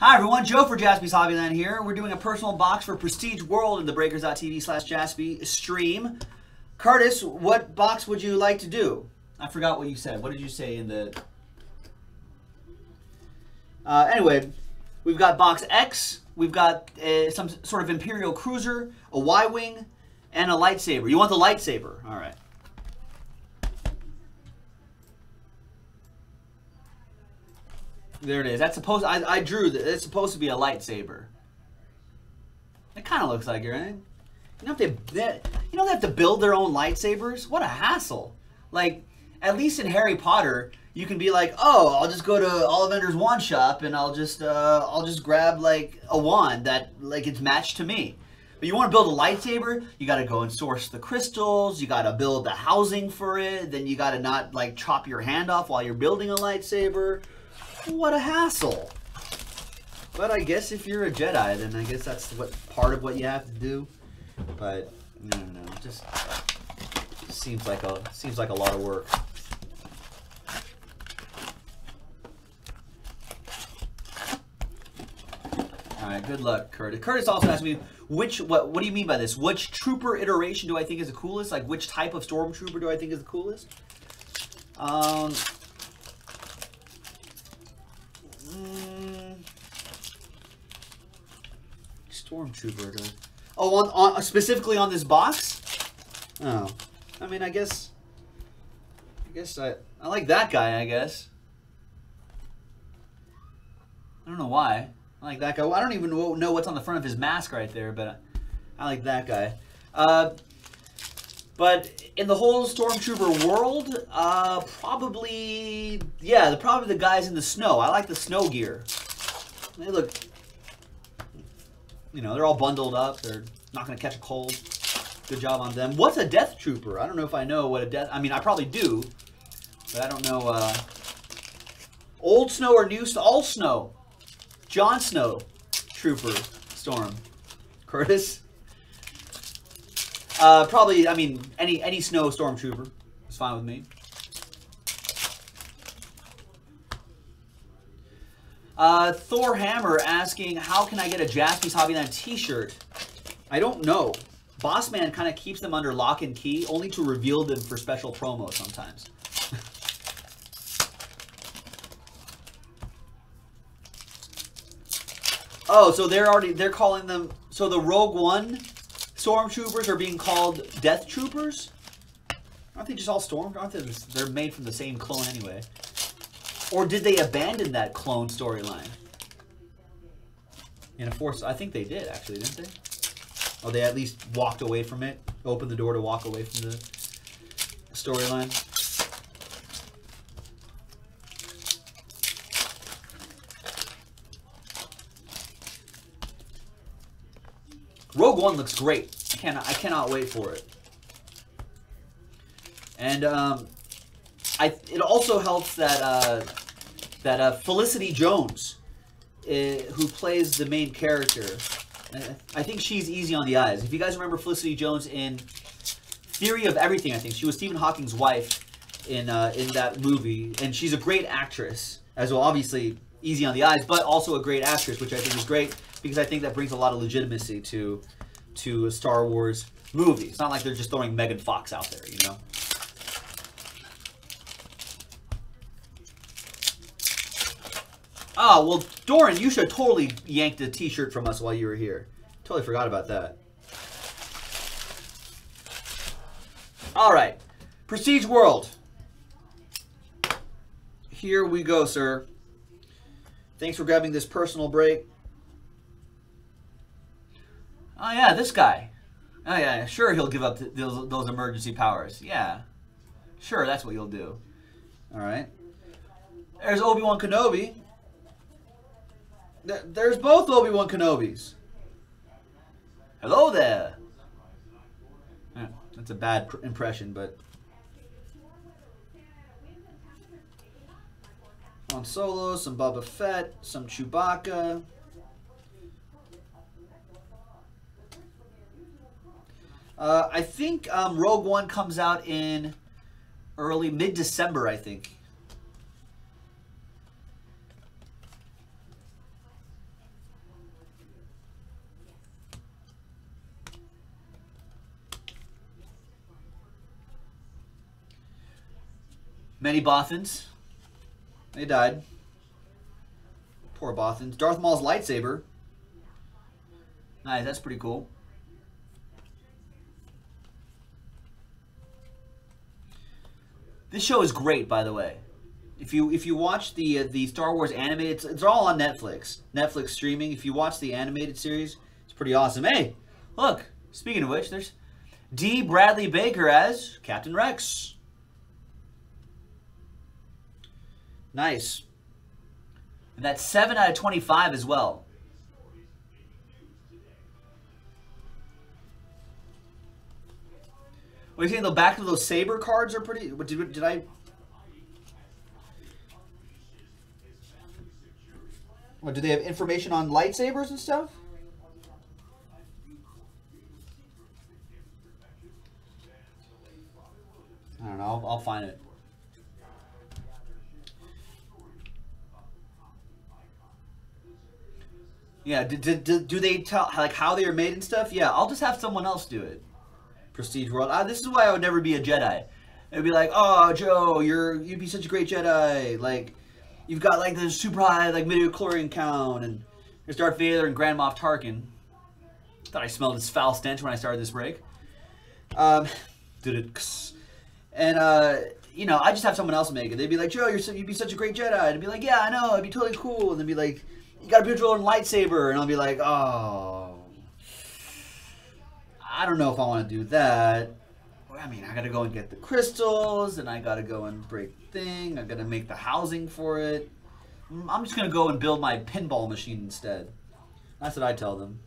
Hi everyone, Joe for Jaspy's Hobbyland here. We're doing a personal box for Prestige World in the Breakers.tv slash Jaspy stream. Curtis, what box would you like to do? I forgot what you said. What did you say in the... Uh, anyway, we've got box X, we've got uh, some sort of Imperial Cruiser, a Y-Wing, and a lightsaber. You want the lightsaber? All right. There it is. That's supposed. I, I drew that. It's supposed to be a lightsaber. It kind of looks like it, right? You know if they, they, you know they have to build their own lightsabers. What a hassle! Like at least in Harry Potter, you can be like, oh, I'll just go to Ollivander's wand shop and I'll just uh, I'll just grab like a wand that like it's matched to me. But you want to build a lightsaber, you got to go and source the crystals. You got to build the housing for it. Then you got to not like chop your hand off while you're building a lightsaber. What a hassle. But I guess if you're a Jedi, then I guess that's what part of what you have to do. But no, no, just seems like a seems like a lot of work. All right, good luck, Curtis. Curtis also asked me which what what do you mean by this? Which trooper iteration do I think is the coolest? Like which type of stormtrooper do I think is the coolest? Um, Stormtrooper. Oh, on, on specifically on this box? Oh, I mean, I guess. I guess I I like that guy. I guess. I don't know why. I like that guy. I don't even know what's on the front of his mask right there, but I like that guy. Uh, but in the whole Stormtrooper world, uh, probably, yeah, probably the guys in the snow. I like the snow gear. They look you know, they're all bundled up. They're not going to catch a cold. Good job on them. What's a Death Trooper? I don't know if I know what a Death... I mean, I probably do, but I don't know... Uh, old Snow or New Snow? All Snow. Jon Snow. Trooper. Storm. Curtis? Uh, probably, I mean, any any Snow Stormtrooper is fine with me. Uh, Thor Hammer asking, how can I get a Jaspy's Hobbyland t-shirt? I don't know. Bossman kind of keeps them under lock and key, only to reveal them for special promo sometimes. oh, so they're already, they're calling them, so the Rogue One Stormtroopers are being called Death Troopers? Aren't they just all Storm? Aren't they, they're made from the same clone anyway. Or did they abandon that clone storyline? In a force, I think they did actually, didn't they? Or they at least walked away from it, opened the door to walk away from the storyline. Rogue One looks great. I cannot, I cannot wait for it. And um, I, it also helps that uh, that uh, Felicity Jones, uh, who plays the main character, I think she's easy on the eyes. If you guys remember Felicity Jones in Theory of Everything, I think she was Stephen Hawking's wife in uh, in that movie, and she's a great actress as well. Obviously, easy on the eyes, but also a great actress, which I think is great because I think that brings a lot of legitimacy to to a Star Wars movie. It's not like they're just throwing Megan Fox out there, you know. Oh, well, Doran, you should totally yank the t-shirt from us while you were here. Totally forgot about that. All right. Prestige World. Here we go, sir. Thanks for grabbing this personal break. Oh, yeah, this guy. Oh, yeah, sure he'll give up those, those emergency powers. Yeah. Sure, that's what you'll do. All right. There's Obi-Wan Kenobi. There's both Obi-Wan Kenobis. Hello there. Yeah, that's a bad impression, but... Han Solo, some Boba Fett, some Chewbacca. Uh, I think um, Rogue One comes out in early, mid-December, I think. Many Bothans. They died. Poor Bothans. Darth Maul's lightsaber. Nice, that's pretty cool. This show is great, by the way. If you if you watch the uh, the Star Wars animated, it's, it's all on Netflix. Netflix streaming. If you watch the animated series, it's pretty awesome. Hey, look. Speaking of which, there's Dee Bradley Baker as Captain Rex. Nice. And that's 7 out of 25 as well. What are you saying? The back of those saber cards are pretty. Did, did I? What do they have information on lightsabers and stuff? I don't know. I'll, I'll find it. Yeah, do, do, do they tell like how they are made and stuff? Yeah, I'll just have someone else do it. Prestige World. Ah, this is why I would never be a Jedi. It'd be like, oh, Joe, you're you'd be such a great Jedi. Like, you've got like the super high like midichlorian count, and there's Darth Vader and Grand Moff Tarkin. Thought I smelled this foul stench when I started this break. Um, did it? And uh, you know, I just have someone else make it. They'd be like, Joe, you're so, you'd be such a great Jedi. And I'd be like, yeah, I know, it'd be totally cool. And they'd be like, you got build your own lightsaber, and I'll be like, oh, I don't know if I want to do that. I mean, I got to go and get the crystals, and I got to go and break the thing. I got to make the housing for it. Mm, I'm just gonna go and build my pinball machine instead. That's what I tell them.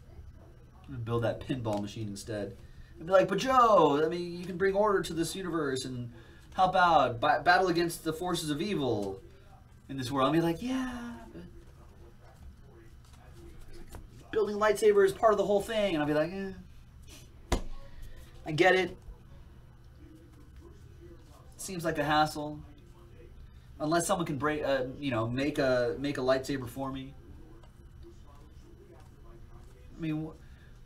build that pinball machine instead. I'd be like, but Joe, I mean, you can bring order to this universe and help out, battle against the forces of evil in this world. I'd be like, yeah, building lightsaber is part of the whole thing. And I'll be like, eh, I get it. Seems like a hassle. Unless someone can break, uh, you know, make a make a lightsaber for me. I mean,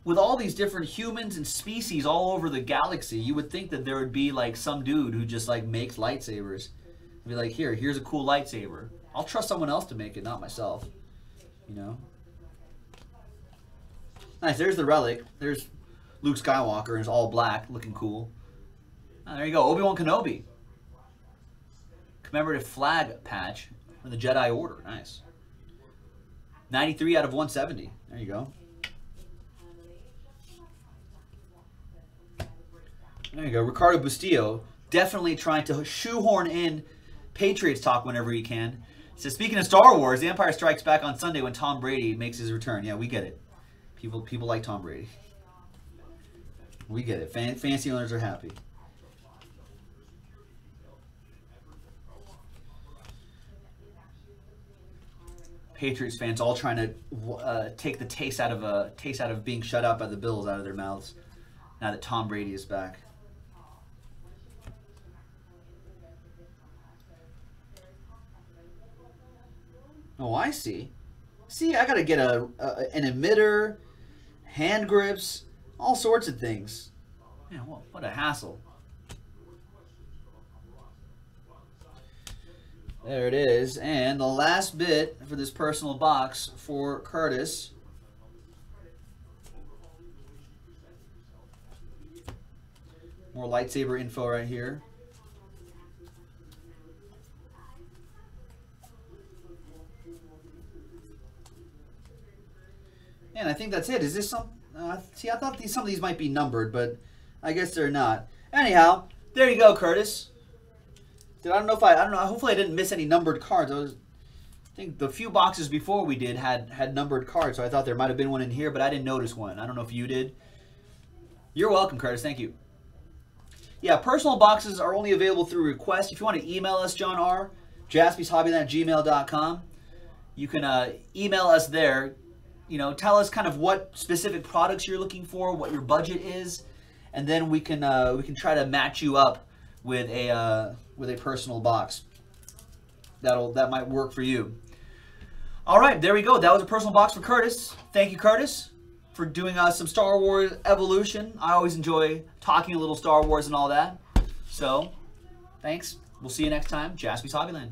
with all these different humans and species all over the galaxy, you would think that there would be like some dude who just like makes lightsabers. I'd be like, here, here's a cool lightsaber. I'll trust someone else to make it, not myself. You know. Nice. There's the relic. There's Luke Skywalker, it's all black, looking cool. Oh, there you go. Obi Wan Kenobi. Commemorative flag patch from the Jedi Order. Nice. 93 out of 170. There you go. There you go. Ricardo Bustillo definitely trying to shoehorn in Patriots talk whenever he can. So speaking of Star Wars, The Empire Strikes Back on Sunday when Tom Brady makes his return. Yeah, we get it. People people like Tom Brady. We get it. Fan, fancy owners are happy. Patriots fans all trying to uh, take the taste out of a uh, taste out of being shut out by the Bills out of their mouths now that Tom Brady is back. Oh, I see. See, I gotta get a, a an emitter, hand grips, all sorts of things. Man, what, what a hassle. There it is. And the last bit for this personal box for Curtis. More lightsaber info right here. And I think that's it. Is this some... Uh, see, I thought these, some of these might be numbered, but I guess they're not. Anyhow, there you go, Curtis. Did I don't know if I I don't know. Hopefully, I didn't miss any numbered cards. I was I think the few boxes before we did had had numbered cards, so I thought there might have been one in here, but I didn't notice one. I don't know if you did. You're welcome, Curtis. Thank you. Yeah, personal boxes are only available through request. If you want to email us, John R. JaspysHobbyland at gmail.com. You can uh, email us there you know, tell us kind of what specific products you're looking for, what your budget is, and then we can uh, we can try to match you up with a uh, with a personal box. That'll that might work for you. All right, there we go. That was a personal box for Curtis. Thank you, Curtis, for doing uh, some Star Wars Evolution. I always enjoy talking a little Star Wars and all that. So, thanks. We'll see you next time. Jaspy's Hobbyland.